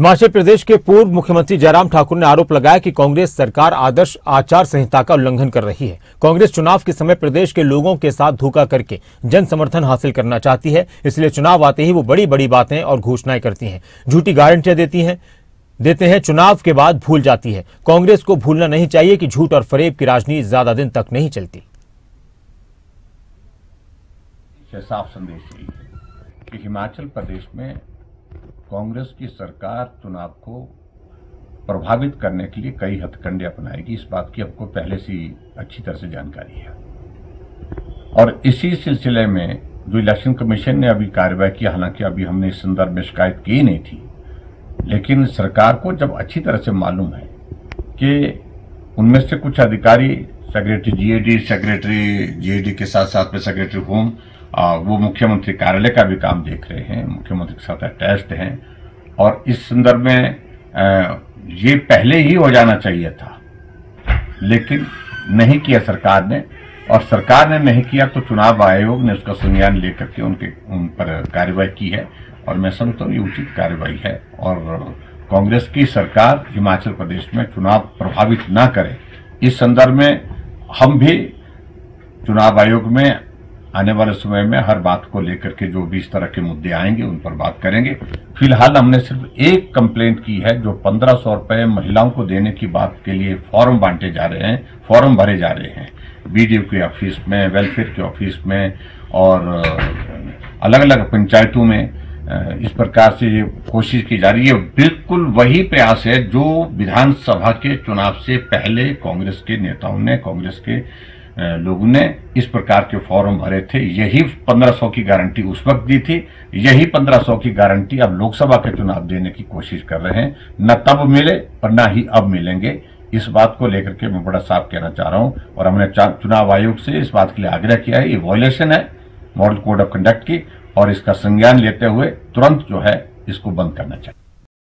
हिमाचल प्रदेश के पूर्व मुख्यमंत्री जयराम ठाकुर ने आरोप लगाया कि कांग्रेस सरकार आदर्श आचार संहिता का उल्लंघन कर रही है। कांग्रेस चुनाव के समय प्रदेश के लोगों के साथ धोखा करके जन समर्थन हासिल करना चाहती है, इसलिए चुनाव आते ही वो बड़ी बड़ी बातें और घोषणाएँ करती हैं। झूठी गारंटियाँ देती हैं, देते हैं, चुनाव के बाद भूल जाती है। कांग्रेस को भूलना नहीं चाहिए कि झूठ और फरेब की राजनीति ज़्यादा दिन तक नहीं चलती। साफ़ संदेश हिमाचल प्रदेश में कांग्रेस की सरकार चुनाव को प्रभावित करने के लिए कई हथकंडे अपनाएगी। इस बात की आपको पहले से ही अच्छी तरह से जानकारी है। और इसी सिलसिले में जो इलेक्शन कमीशन ने अभी कार्रवाई की, हालाँकि अभी हमने इस संदर्भ में शिकायत की नहीं थी, लेकिन सरकार को जब अच्छी तरह से मालूम है कि उनमें से कुछ अधिकारी, सेक्रेटरी जीएडी सेक्रेटरी जीएडी के साथ साथ में सेक्रेटरी होम आ, वो मुख्यमंत्री कार्यालय का भी काम देख रहे हैं मुख्यमंत्री के साथ अटैच्ड हैं। और इस संदर्भ में आ, ये पहले ही हो जाना चाहिए था। लेकिन नहीं किया सरकार ने। और सरकार ने नहीं किया तो चुनाव आयोग ने उसका संज्ञान लेकर के उनके उन पर कार्रवाई की है। और मैं समझता हूँ ये उचित कार्रवाई है। और कांग्रेस की सरकार हिमाचल प्रदेश में चुनाव प्रभावित ना करे। इस संदर्भ में हम भी चुनाव आयोग में आने वाले समय में हर बात को लेकर के जो भी इस तरह के मुद्दे आएँगे, उन पर बात करेंगे। फ़िलहाल हमने सिर्फ़ एक कंप्लेंट की है, जो पंद्रह सौ रुपए महिलाओं को देने की बात के लिए फॉर्म बांटे जा रहे हैं, फॉर्म भरे जा रहे हैं। बीडीओ के ऑफ़िस में वेलफेयर के ऑफ़िस में, और अलग अलग पंचायतों में इस प्रकार से ये कोशिश की जा रही है। बिल्कुल वही प्रयास है जो विधानसभा के चुनाव से पहले कांग्रेस के नेताओं ने, कांग्रेस के लोगों ने इस प्रकार के फॉर्म भरे थे। यही 1500 की गारंटी उस वक्त दी थी। यही 1500 की गारंटी अब लोकसभा के चुनाव देने की कोशिश कर रहे हैं। न तब मिले और न ही अब मिलेंगे। इस बात को लेकर के मैं बड़ा साफ़ कहना चाह रहा हूँ और हमने चुनाव आयोग से इस बात के लिए आग्रह किया है। ये वॉयलेशन है मॉडल कोड ऑफ़ कंडक्ट की और इसका संज्ञान लेते हुए तुरंत जो है इसको बंद करना चाहिए।